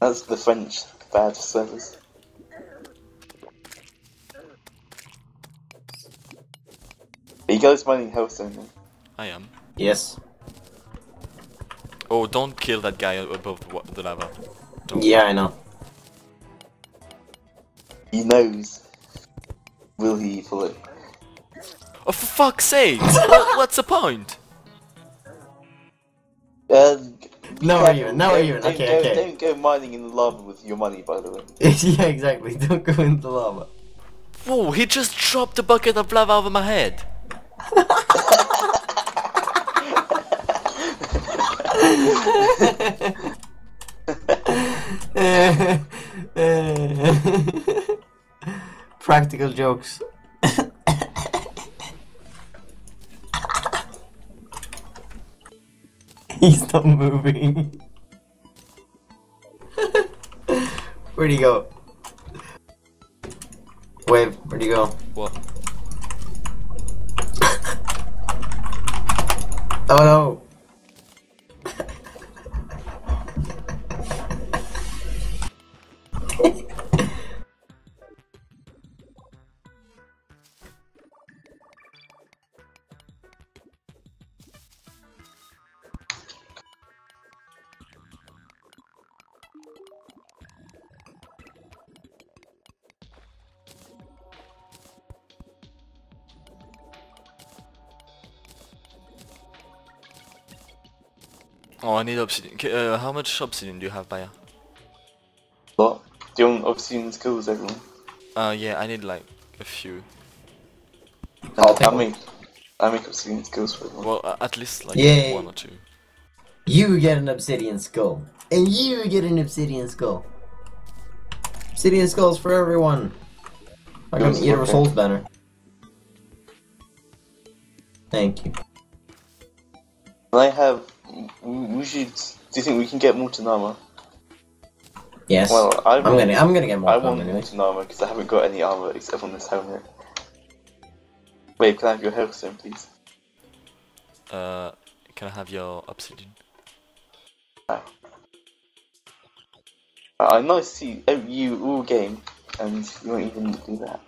That's the French bad service. Are you guys mining Hellstone then? I am. Yes. Oh, don't kill that guy above the, lava. Don't. Yeah, I know. He knows. Will he follow? Oh, for fuck's sake! what, what's the point? No, careful. even, no, Don't- even. Don't Okay, go, okay. Don't go mining in the lava with your money, by the way. yeah, exactly. Don't go into the lava. Whoa, he just dropped a bucket of lava over my head. Practical jokes. He's not moving. Where'd he go? Wave, where'd he go? What? Oh no! Oh, I need obsidian. Uh, how much obsidian do you have, Baya? What? Do you want obsidian skulls, everyone? Uh, yeah, I need like a few. I'll I'll, take one. make, I'll make obsidian skills for everyone. Well, uh, at least like Yay. one or two. You get an obsidian skull. And you get an obsidian skull. Obsidian skulls for everyone. I can Yes, eat a okay. souls banner. Thank you. I have. We we should. Do you think we can get molten armor? Yes. Well, I I'm gonna I'm gonna get more I want anyway. molten armor because I haven't got any armor except on this helmet. Wait, can I have your hellstone, please? Uh, can I have your obsidian? Uh, I nice to see oh, you all game, and you won't even do that.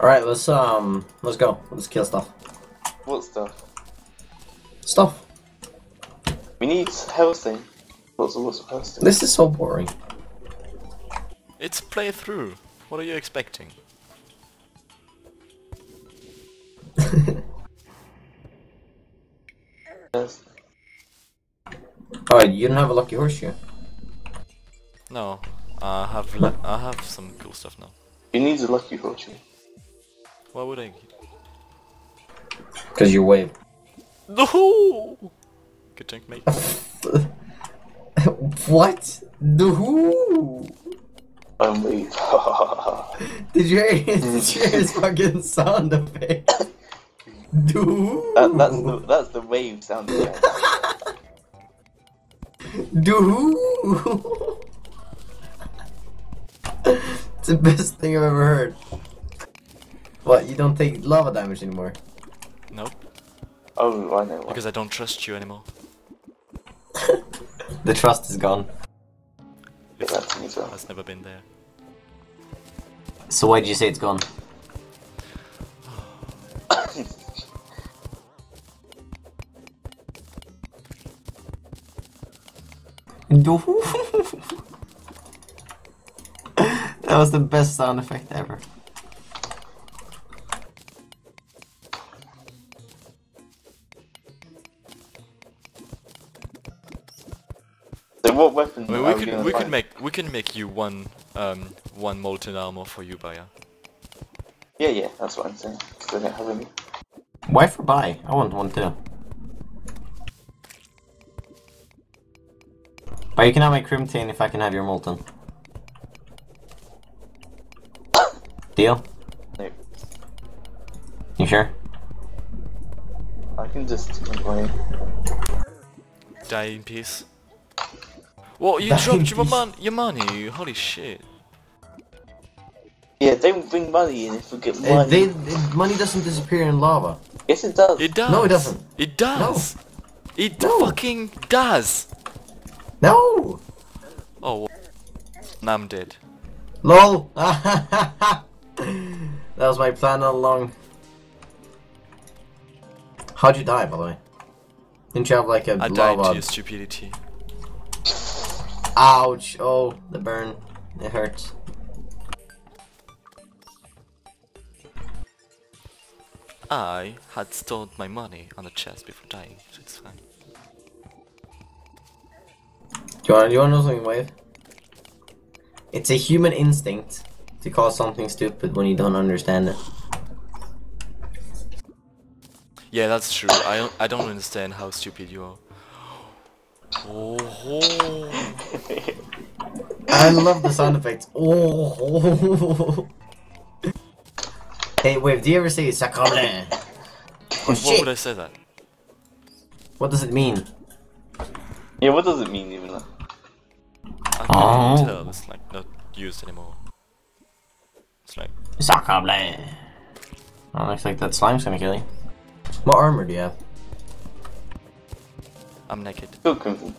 Alright, let's um let's go. Let's kill stuff. What stuff? Stuff. We need hellstone. Lots and lots of hellstone. This is so boring. It's playthrough. What are you expecting? Yes. Alright, you don't have a lucky horseshoe. No, I have I have some cool stuff now. You need a lucky fortune. Why would I? Cause you wave. No. Good tank, mate. what? The who? Um, wait. Did you hear, did you hear his fucking sound effect? Dude. that, that's the that's the wave sound effect. Dude. it's the best thing I've ever heard. What, you don't take lava damage anymore? Nope, Oh, I know. Why. because I don't trust you anymore. The trust is gone. Yeah, that's me as well. Has never been there. So why did you say it's gone? Dude. that was the best sound effect ever. What weapon? I mean, we gonna can we can find? make we can make you one um one molten armor for you, Baya. Yeah, yeah, that's what I'm saying. Because I don't have any. Why for buy? I want one too. But you can have my Crimtane if I can have your Molten. Deal? No, You sure? I can just take away. Die in peace. Whoa, you Die dropped your mon your money. Holy shit. Yeah, don't bring money in if we get Uh, money. they, they- money doesn't disappear in lava. Yes, it does. It does. No, it doesn't. It does. It No. fucking does. No! Oh, well. now I'm dead. LOL! that was my plan all along. How'd you die, by the way? Didn't you have like a I died to lava? your stupidity. Ouch! Oh, the burn. It hurts. I had stored my money on the chest before dying, so it's fine. Do you want? Do you want to know something, Wave? It's a human instinct to call something stupid when you don't understand it. Yeah, that's true. I don't, I don't understand how stupid you are. Oh, I love the sound effects. Oh. hey, Wave, do you ever say sacre bleu? Oh what shit! would I say that? What does it mean? yeah, what does it mean even? Like? I Oh. can't tell. It's like not used anymore. It's like Sacre bleu. Oh, looks like that slime's gonna kill you. What armor do you have? I'm naked. Go Crimson.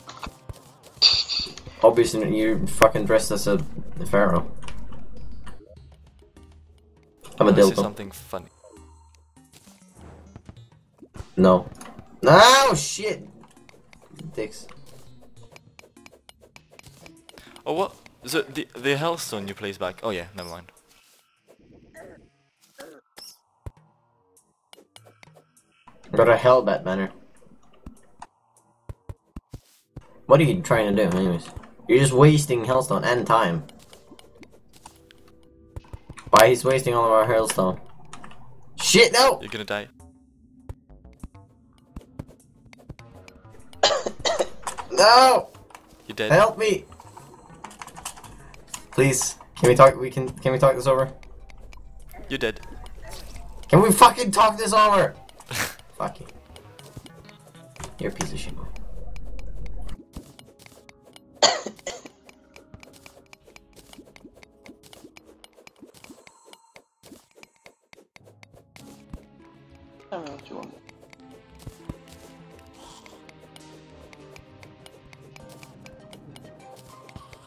Obviously, you're fucking dressed as a, a pharaoh. I'm a Wanna dildo. something funny. No. No shit. Dicks. Oh, what? The the the hellstone you place back. Oh yeah, never mind. Got a hellbat banner. What are you trying to do, anyways? You're just wasting hellstone and time. Why he's wasting all of our hellstone? Shit, no! You're gonna die. No! You're dead. Help me! Please, can we talk? We can. Can we talk this over? You're dead. Can we fucking talk this over? Fuck you. You're a piece of shit. I don't know what you want.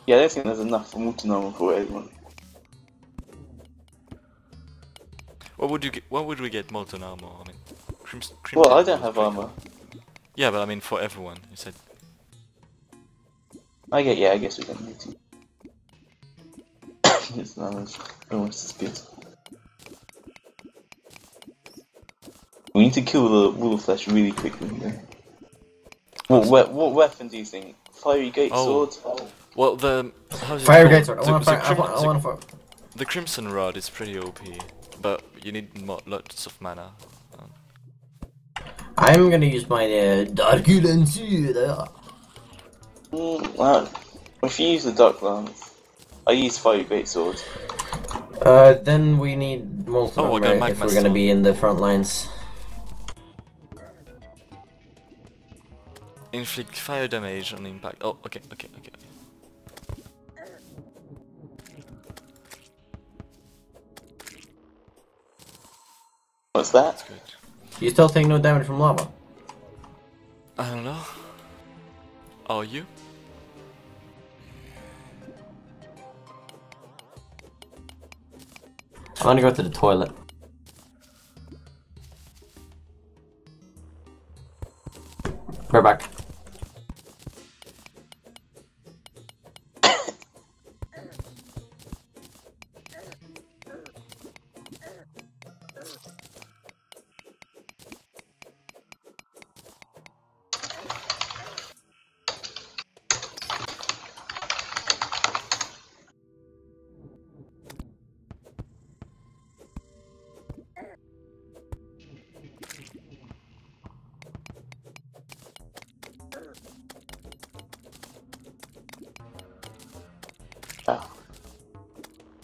Yeah, I don't think there's enough water normal for everyone. What would you get? What would we get molten armor? I mean, crimson. Well, I don't have armor. Yeah, but I mean for everyone. You said. I get, yeah, I guess we don't need to. it's not as almost as We need to kill the wall of flesh really quickly. Though. What, what, what weapon do you think? Fiery great Oh. sword? Well, the how's Fire gate sword. I want to fire. I want. The- to fire. The crimson rod is pretty OP, but you need mo lots of mana. I'm gonna use my uh, dark sword. uh. Mm, wow. If you use the dark lance, I use fiery great sword. Uh, then we need multiple. Oh, I got armor if we're gonna stone. be in the front lines. Inflict fire damage on impact. Oh, okay, okay, okay. What's that? That's good. You still take no damage from lava. I don't know. Are you? I'm gonna go to the toilet.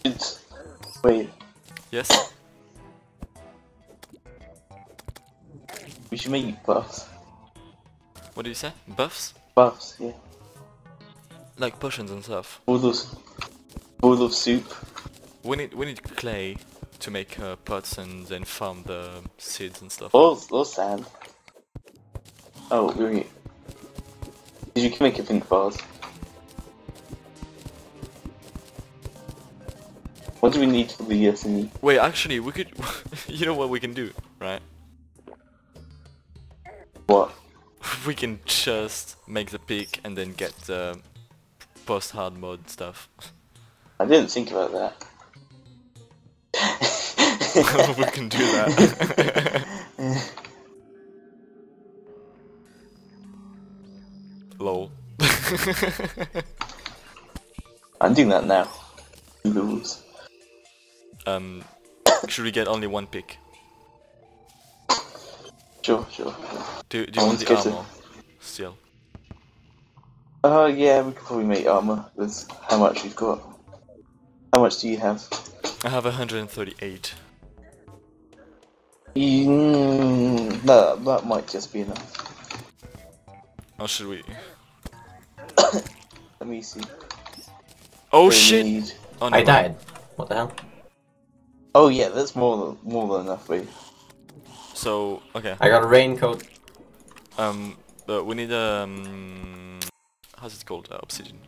It's... Wait, Yes. we should make buffs. What do you say? Buffs? Buffs, yeah. Like potions and stuff. Bowl of, bowl of soup. We need we need clay. to make uh, pots and then farm the seeds and stuff. Or, or sand. Oh. Did you can make a pink vase? What do we need for the thingy? Wait, actually, we could. you know what we can do, right? What? We can just make the pick and then get the post hard mode stuff. I didn't think about that. we can do that. Lol. I'm doing that now. Rules. Um, should we get only one pick? Sure, sure. Do, do you Oh, want let's the get it. armor? Still. Oh yeah, we could probably make armor with how much we've got. How much do you have? I have 138. Mm, no, that might just be enough. Or should we? Let me see. Oh What shit! need. Oh, I died. What the hell? Oh yeah, that's more than more than enough. Wait. So, okay. I got a raincoat. Um, but we need um, how's it called? Uh, obsidian.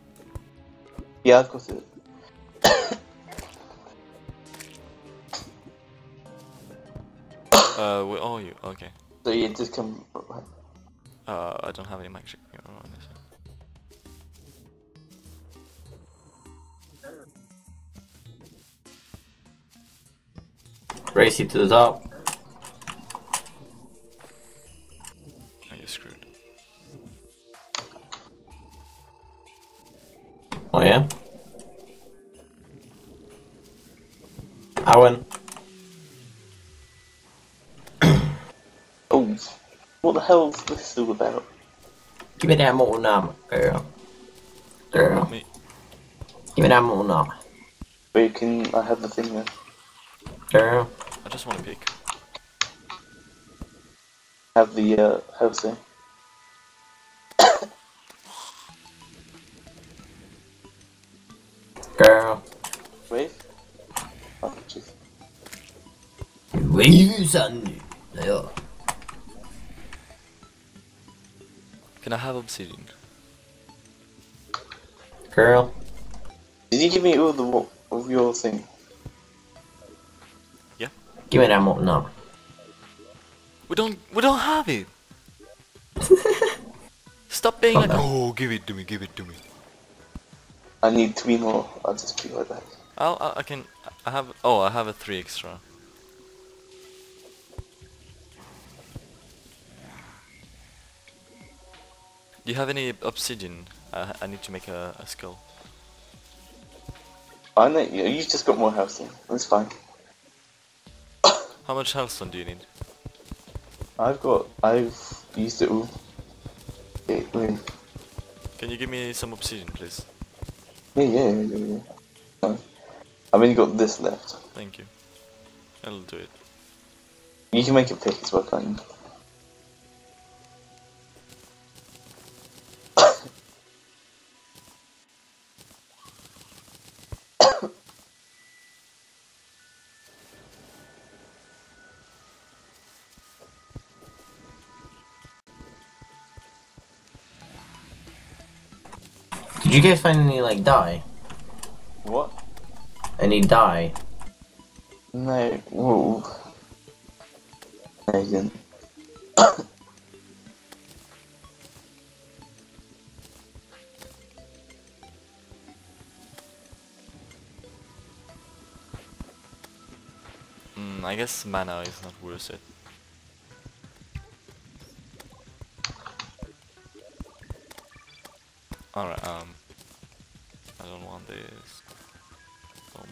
Yeah, I've got it. Uh, where are you? Okay. So you just come. Uh, I don't have any magic. Race you to the top. I get screwed. Oh yeah? I win. Oh, what the hell's this all about? Give me that more number, girl. Girl. Me. Give me that more number. Where can I have the thing then? Girl. I just want to pick. Have the uh, house there. Girl. Wave. Oh, jeez. Wavsan nu. Ja. Can I have obsidian? Girl. Did you give me all the wa- of your thing? Give me that more number. We don't. We don't have it. Stop being like, Okay. oh, give it to me, give it to me. I need three more. I'll just be like that. I'll, I, I can. I have. Oh, I have a three extra. Do you have any obsidian? I, I need to make a, a skull. I know you. You've just got more house thing. That's fine. How much hellstone do you need? I've got. I've used it all. Wait. Can you give me some obsidian, please? Yeah, yeah, yeah, yeah. yeah. No. I've only got this left. Thank you. I'll do it. You can make a pick as well, can't you? Did you guys find any like dye? What? Any dye? No. Whoa. No, didn't. Mm, I guess mana is not worth it. Alright, um...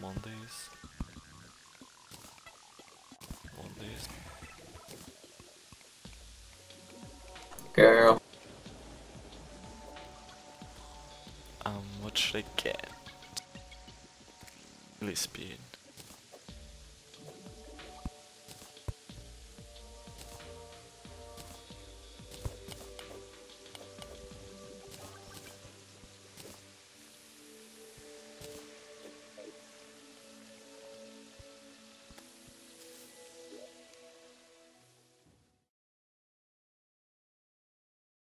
Don't want this. Want this. Girl. Um, what should I get? Really speed.